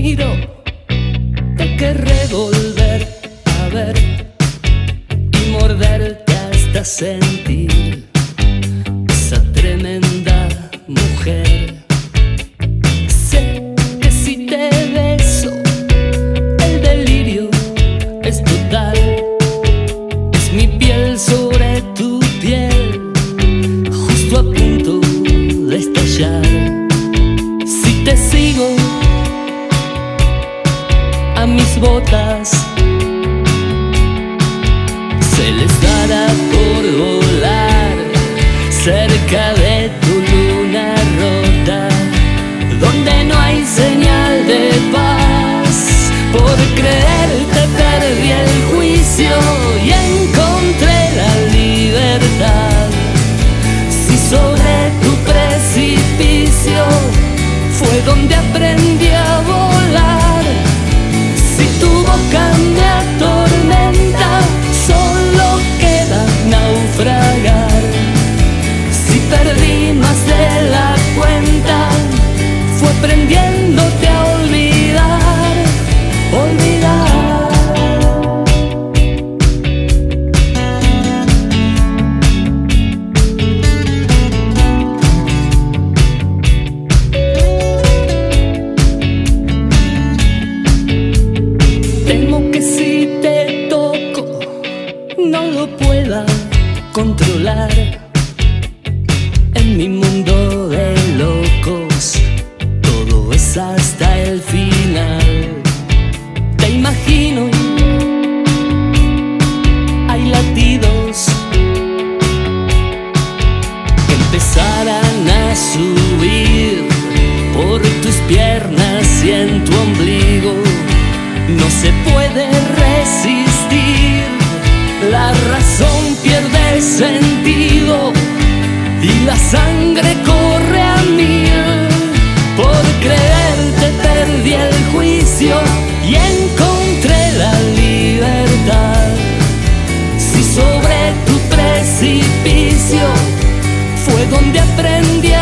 te querré volver a ver y morderte hasta sentir esa tremenda mujer. Sé que si te beso, el delirio es total, es mi piel sobre tu piel, justo a punto de estallar. Si te sigo, mis botas se les dará por volar cerca de tu luna rota, donde no hay señal de paz. Por creerte perdí el juicio y encontré la libertad. Si sobre tu precipicio fue donde aprendí a volar. Mi mundo de locos todo es hasta el final. Te imagino, hay latidos que empezarán a subir por tus piernas y en tu ombligo. No se puede resistir, la razón pierde sentido y la sangre corre a mil. Por creerte perdí el juicio y encontré la libertad. Si sobre tu precipicio fue donde aprendí